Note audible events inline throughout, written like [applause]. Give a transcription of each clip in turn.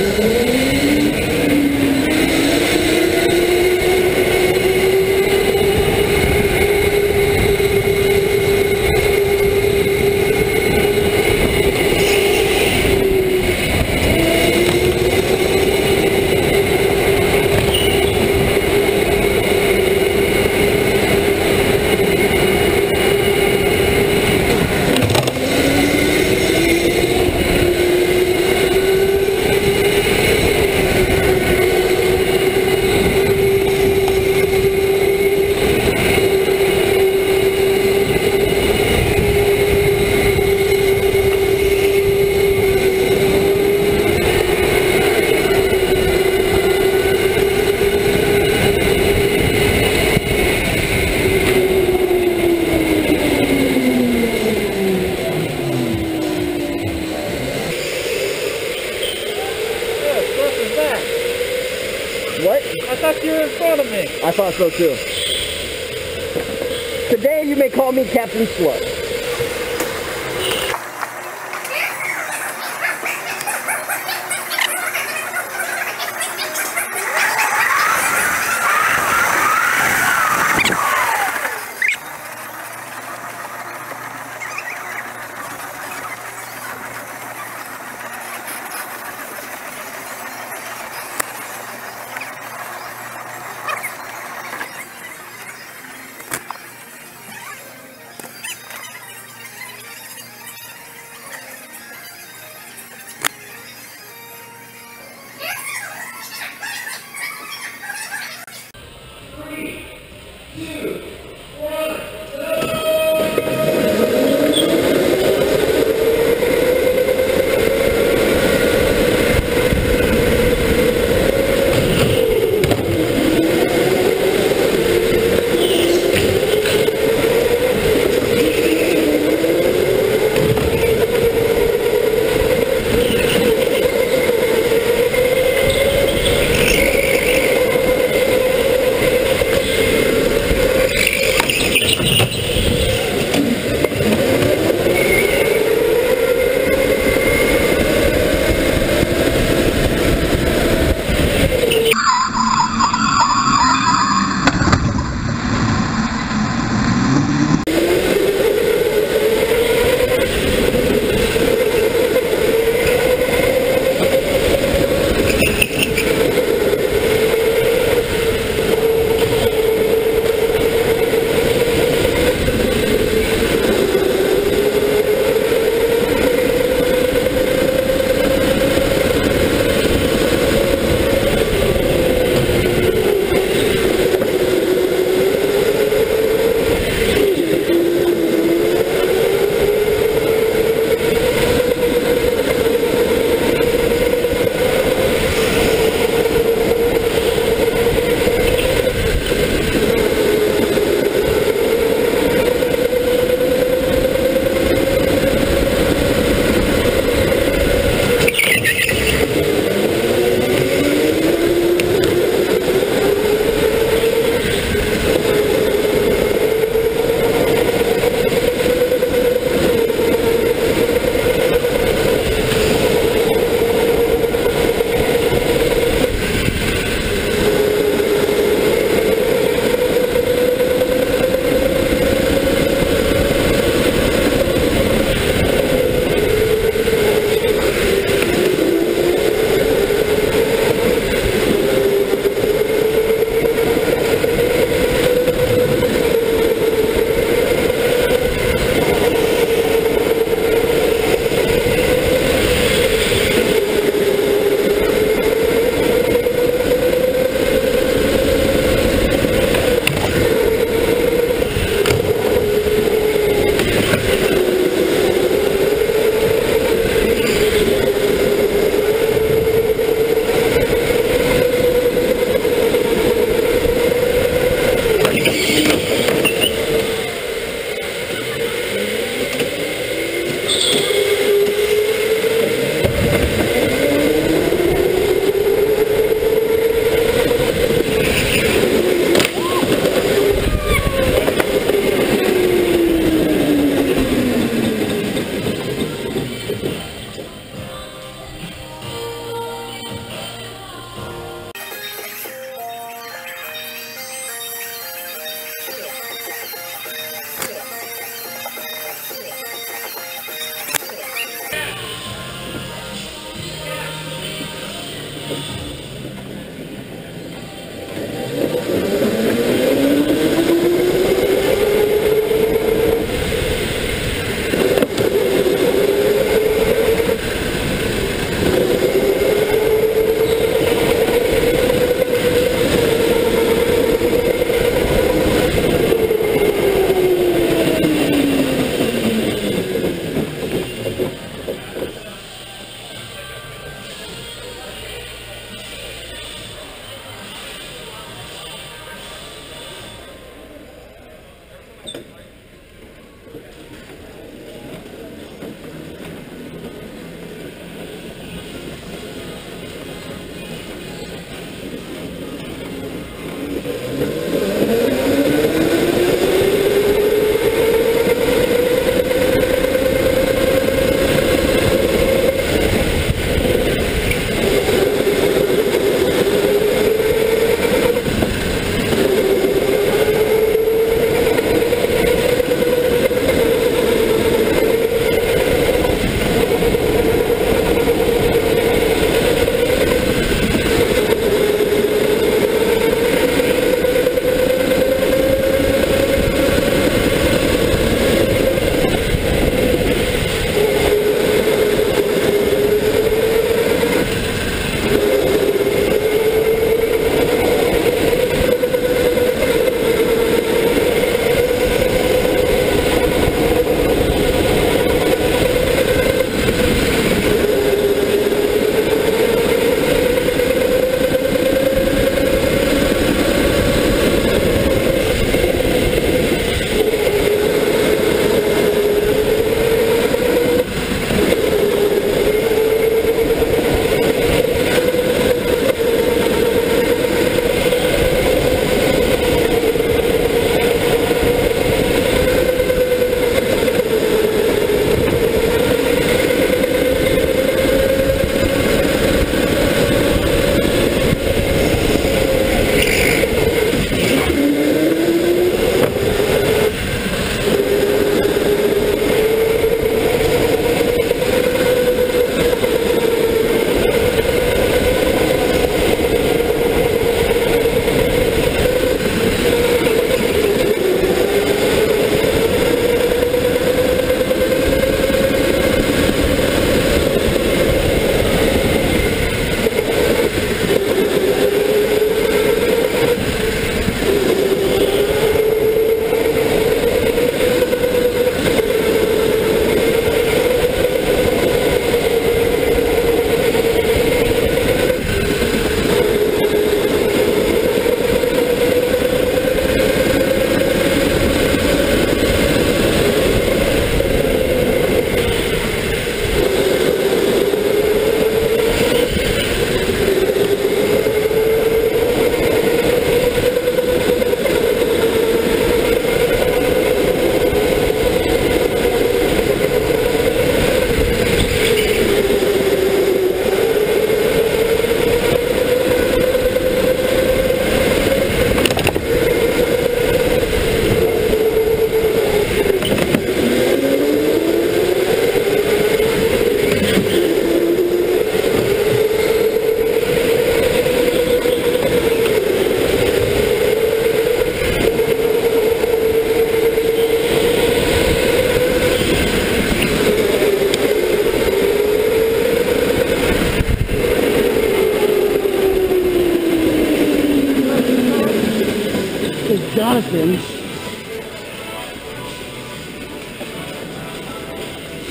Yeah. [laughs] too. Today you may call me Captain Slow.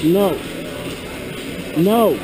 No. No.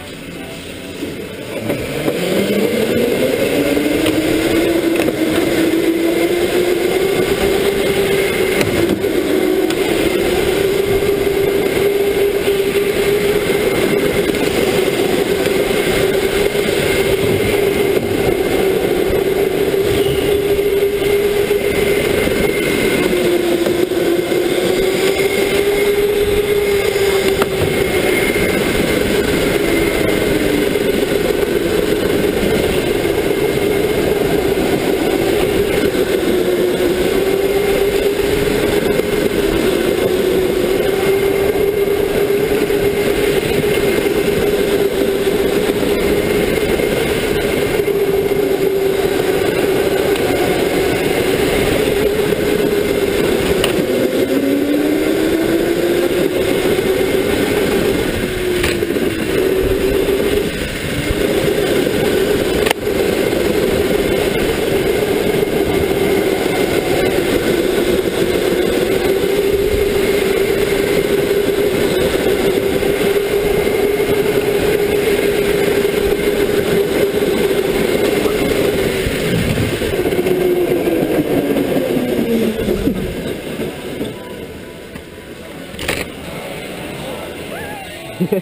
I did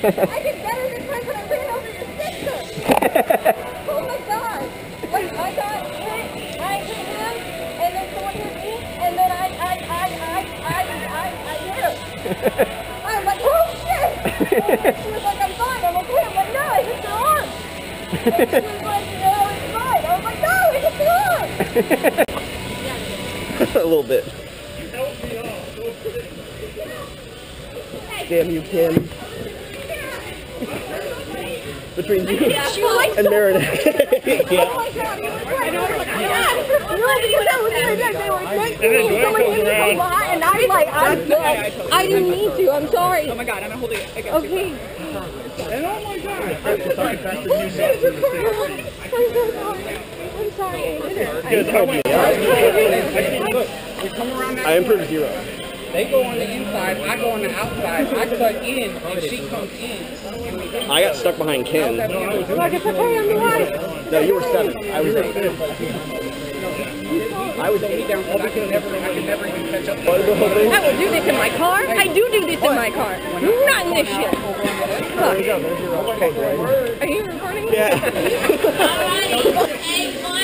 better this time when I ran over your sister. oh my god. Like I got hit, I hit him, and then someone hit me, and then I, I, I, I, I, I, I hit him. I was like, oh shit. she was like, I'm fine, I'm okay. I'm like, no, I hit your arm. And she was like, no, it's fine. I was like, no, I hit your arm. [laughs] a little bit. Damn you, Kim. Between you She was like, and Meredith. [laughs] Oh my god, he was right. And I was like, yeah. No, because that was really good. They were next to me. Someone hit me from behind, and I'm like, I'm good. I didn't mean to. I'm sorry. Oh my god, I'm gonna hold it Okay. And oh my god. Oh shit, you're crying. I'm so sorry. I'm sorry. I did it. We come around I improved zero. They go on the inside, I go on the outside. I cut in, and she comes in. I got stuck behind Ken. Like, it's okay, I'm alive. No, you were seven. I was eight. I was me down because I could never, I could never even catch up. What is the whole thing? I will do this in my car. I do do this in my car. Not in this shit. Fuck. Are you recording? Yeah. [laughs] [laughs] Alrighty, A1